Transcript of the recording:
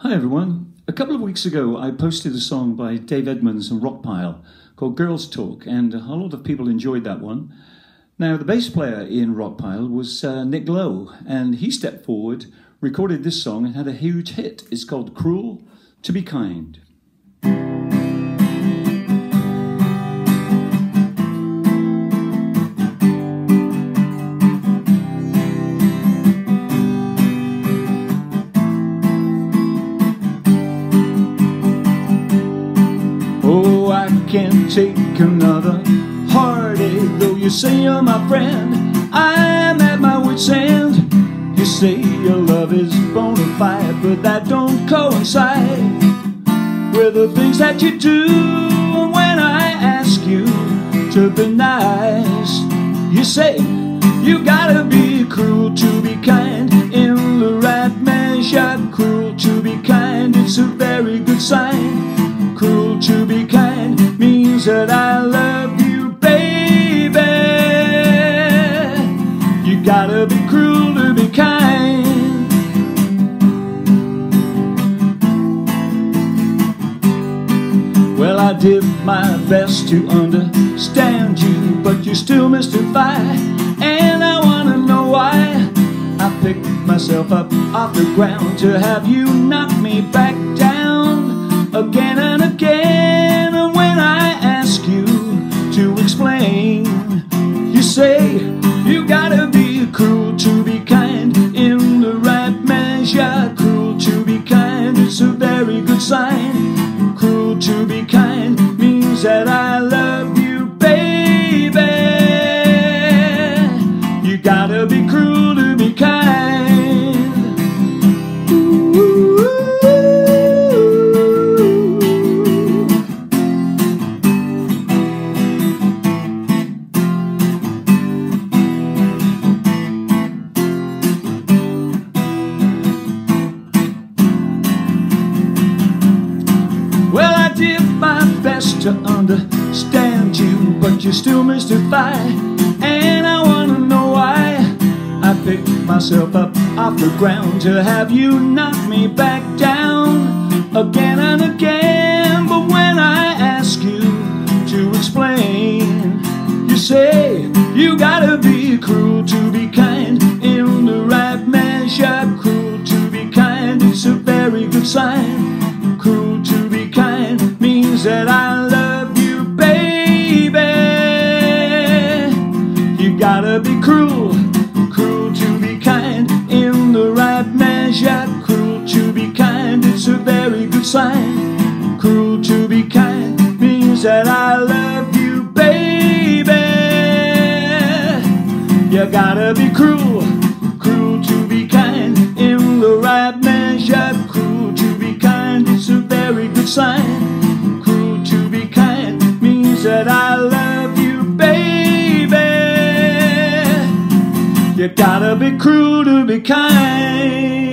Hi everyone. A couple of weeks ago, I posted a song by Dave Edmunds and Rockpile called Girls Talk, and a lot of people enjoyed that one. Now, the bass player in Rockpile was uh, Nick Lowe, and he stepped forward, recorded this song, and had a huge hit. It's called Cruel to Be Kind. Can't take another heartache. Though you say you're my friend, I'm at my wit's end. You say your love is bona fide, but that don't coincide with the things that you do. When I ask you to be nice, you say you gotta be cruel to be kind in the right measure. Cruel to be kind, did my best to understand you, but you still mystify. And I wanna know why. I picked myself up off the ground to have you knock me back down again and again. And when I ask you to explain, you say you gotta be cruel to be kind in the right measure. Cruel to be kind, it's a very good sign. To understand you, but you still mystify. And I wanna know why. I picked myself up off the ground to have you knock me back down again and again. Gotta be cruel, cruel to be kind in the right measure. Cruel to be kind, it's a very good sign. Cruel to be kind means that I love you, baby. You gotta be cruel to be kind.